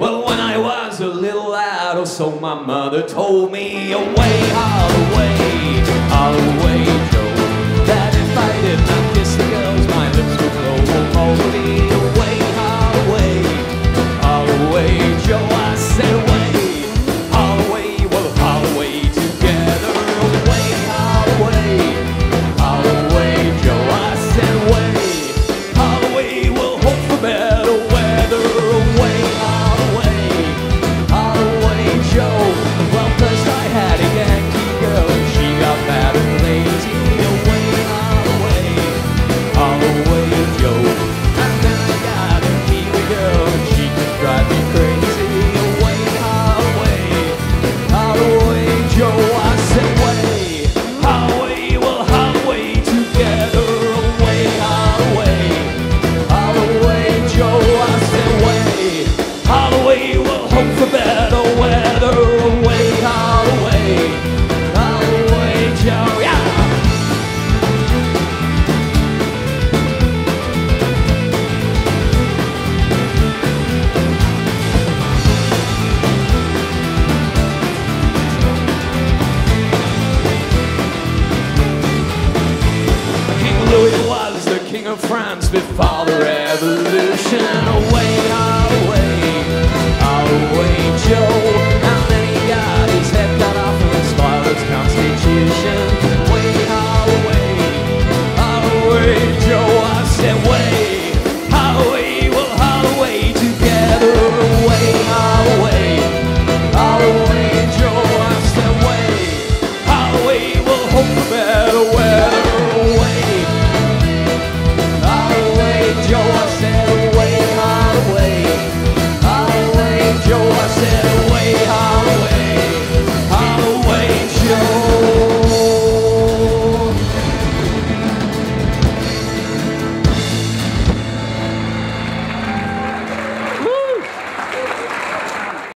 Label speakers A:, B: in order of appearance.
A: Well, when I was a little lad, or so my mother told me, away, all away, all away, Joe. That if I did not kiss the girls, my lips would grow moldy. of France before the revolution. Away